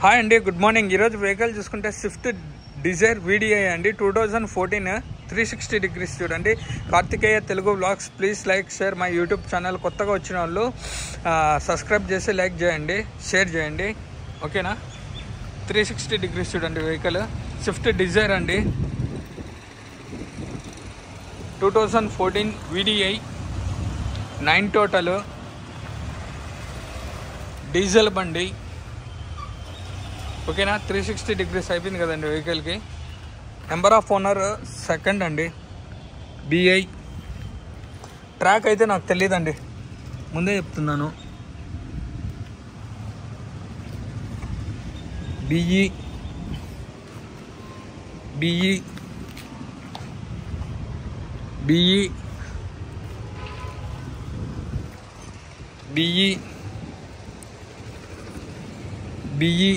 Hi అండి good morning. ఈరోజు vehicle చూసుకుంటే Swift Dzire V D I అండి. Two thousand fourteen three sixty degrees చూడండి. Karthikeya Telugu blogs please like share my YouTube channel. కొత్తగా వచ్చిన వాళ్ళు సబ్స్క్రైబ్ చేసి లైక్ చేయండి షేర్ చేయండి. ఓకేనా? త్రీ సిక్స్టీ డిగ్రీస్ చూడండి వెహికల్. స్విఫ్ట్ డిజైర్ అండి. Two thousand fourteen V D I nine total. Diesel బండి. ఓకేనా? త్రీ సిక్స్టీ డిగ్రీస్ అయిపోయింది కదండి వెహికల్కి నెంబర్ ఆఫ్ ఓనర్ సెకండ్ అండి. బిఐ ట్రాక్ అయితే నాకు తెలియదండి ముందే చెప్తున్నాను. బిఈ బిఈ బిఈ బిఈ బిఈ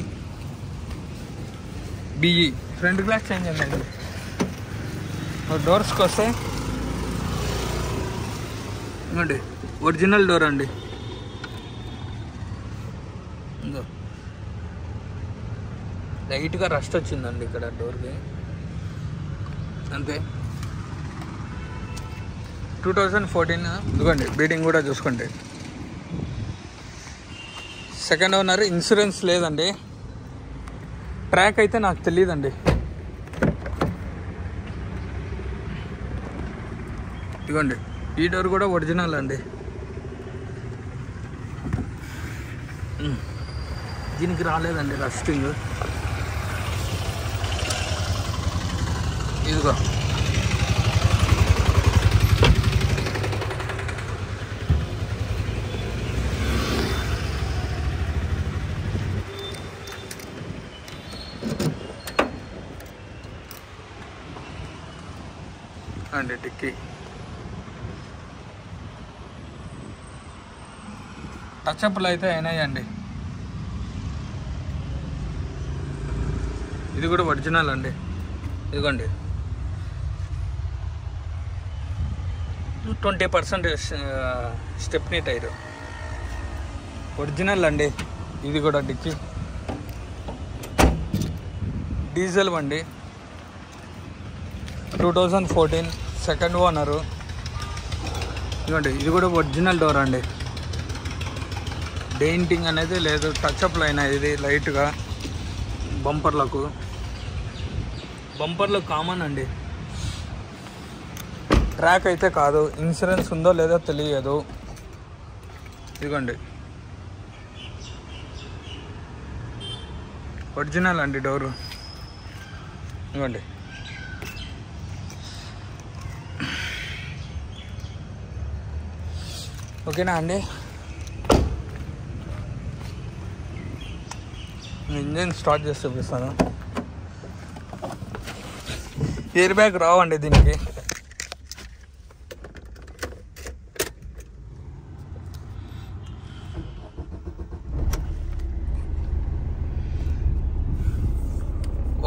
బిఈ ఫ్రంట్ గ్లాస్ చేంజ్ అయిందండి డోర్స్కి వస్తే ఇవ్వండి. ఒరిజినల్ డోర్ అండి. లైట్గా రస్ట్ వచ్చిందండి ఇక్కడ డోర్కి. అంతే. టూ థౌజండ్ ఫోర్టీన్ ఇదిగోండి బీడింగ్ కూడా చూసుకోండి. సెకండ్ ఓనర్ ఇన్సూరెన్స్ లేదండి. ట్రాక్ అయితే నాకు తెలియదండి ఇదిగోండి ఈ డోర్ కూడా ఒరిజినల్ అండి. దీనికి రాలేదండి రస్టింగ్. ఇదిగో అండి డిక్కీ టచ్అప్లు అయితే అయినాయండి. ఇది కూడా ఒరిజినల్ అండి. ఇదిగోండి. Twenty percent stepney tyre original అండి. ఇది కూడా డిక్కీ డీజిల్ బండి two thousand fourteen second owner. ఇదిగోండి ఇది కూడా ఒరిజినల్ డోర్ అండి. డెయింటింగ్ అనేది లేదు టచ్అప్ లైన్ ఇది లైట్గా బంపర్లకు. బంపర్లు కామన్ అండి. ట్రాక్ అయితే కాదు ఇన్సూరెన్స్ ఉందో లేదో తెలియదు. ఇదిగోండి. ఒరిజినల్ అండి డోరు ఇదిగోండి. ఓకేనా అండి? ఇంజిన్ స్టార్ట్ చేసి చూపిస్తాను. ఎయిర్ బ్యాగ్ రావండి దీనికి.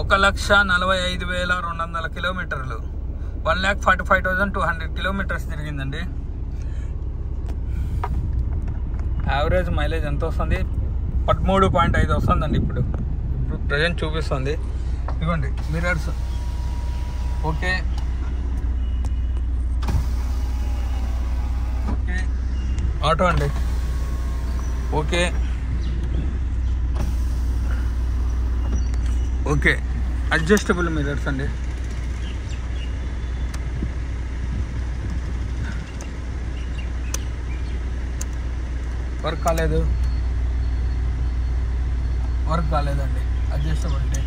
ఒక లక్ష నలభై ఐదు వేల రెండు వందల కిలోమీటర్లు. One lakh forty five thousand two hundred kilometres తిరిగిందండి. Average mileage ఎంత వస్తుంది? పదమూడు పాయింట్ ఐదు వస్తుందండి ఇప్పుడు. ఇప్పుడు ప్రజెంట్ చూపిస్తుంది. ఇదిగోండి మిరర్స్ ఓకే. ఓకే. ఆటో అండి. ఓకే. ఓకే. అడ్జస్టబుల్ మిరర్స్ అండి. వర్క్ కాలేదు. వర్క్ కాలేదండి. అడ్జస్టబిలిటీ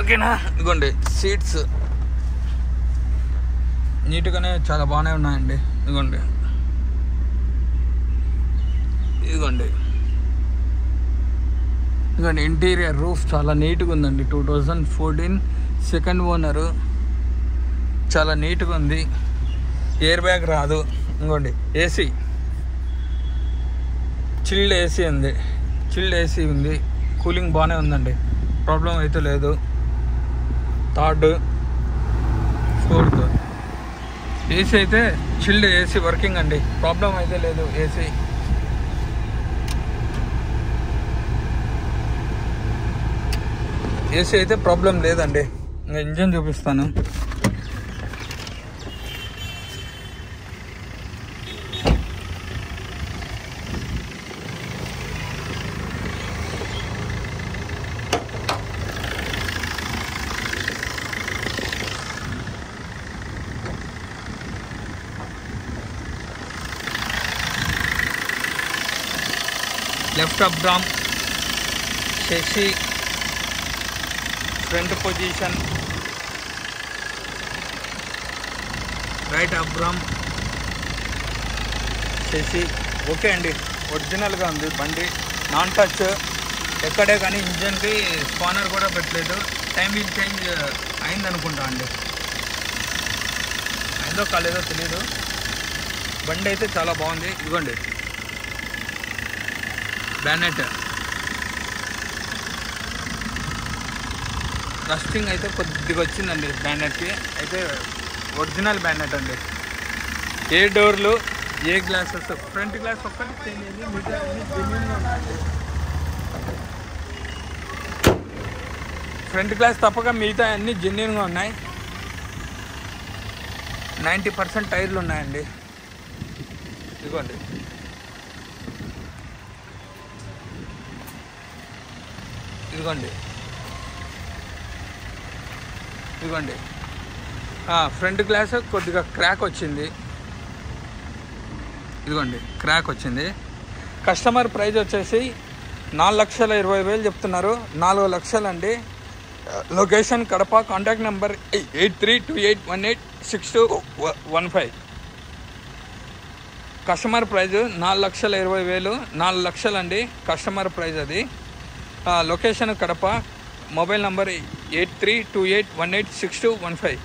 ఓకేనా? ఇదిగోండి సీట్స్ నీట్గానే చాలా బాగానే ఉన్నాయండి. ఇదిగోండి. ఇదిగోండి. ఇదిగోండి ఇంటీరియర్ రూఫ్ చాలా నీట్గా ఉందండి. Two thousand fourteen second owner చాలా నీట్గా ఉంది. ఎయిర్ బ్యాగ్ రాదు ఇంకోండి ఏసీ చిల్డ్ ఏసీ ఉంది. చిల్డ్ ఏసీ ఉంది. కూలింగ్ బాగానే ఉందండి. ప్రాబ్లం అయితే లేదు. థర్డ్ ఫోర్త్ ఏసీ అయితే చిల్డ్ ఏసీ వర్కింగ్ అండి. ప్రాబ్లం అయితే లేదు ఏసీ. ఏసీ అయితే ప్రాబ్లం లేదండి. ఇంకా ఇంజన్ చూపిస్తాను. Left apron chassis front position right apron chassis okay అండి ఒరిజినల్గా ఉంది బండి. నాన్ టచ్ ఎక్కడే కానీ ఇంజన్కి స్పానర్ కూడా పెట్టలేదు. టైం చేంజ్ అయిందనుకుంటా అండి. అయిందో కాలేదో తెలియదు బండి అయితే చాలా బాగుంది. ఇదిగోండి. బ్యానెట్. రస్టింగ్ అయితే కొద్దిగా వచ్చిందండి బ్యానెట్కి. అయితే ఒరిజినల్ బ్యానెట్ అండి. ఏ డోర్లు ఏ గ్లాసెస్ ఫ్రంట్ గ్లాస్ ఒక్కటి చేంజ్ అయింది మిగతా అన్ని ఫ్రంట్ గ్లాస్ తప్పక మిగతా అన్ని జెన్యున్గా ఉన్నాయి. నైంటీ పర్సెంట్ టైర్లు ఉన్నాయండి. ఇదిగోండి. ఇదిగోండి. ఇదిగోండి. ఫ్రంట్ గ్లాస్ కొద్దిగా క్రాక్ వచ్చింది. ఇదిగోండి క్రాక్ వచ్చింది. కస్టమర్ ప్రైజ్ వచ్చేసి నాలుగు లక్షల ఇరవై వేలు చెప్తున్నారు. నాలుగు లక్షలు అండి. Location Kadapa contact number eight three two eight one eight six two one five. Customer price నాలుగు లక్షల ఇరవై వేలు నాలుగు లక్షలండి కస్టమర్ ప్రైజ్ అది. Location Kadapa. Mobile number eight three two eight one eight six two one five.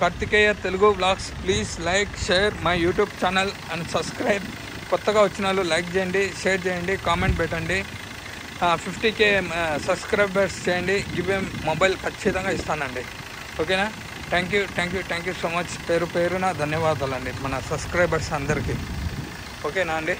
Karthikeya Telugu blogs please like share my YouTube channel and subscribe. కొత్తగా వచ్చిన వాళ్ళు లైక్ చేయండి షేర్ చేయండి కామెంట్ పెట్టండి. ఫిఫ్టీ కే సబ్స్క్రైబర్స్ చేయండి గివే mobile ఖచ్చితంగా ఇస్తానండి. ఓకేనా? Thank you thank you thank you so much. పేరు పేరున ధన్యవాదాలండి మన సబ్స్క్రైబర్స్ అందరికీ. ఓకేనా అండి?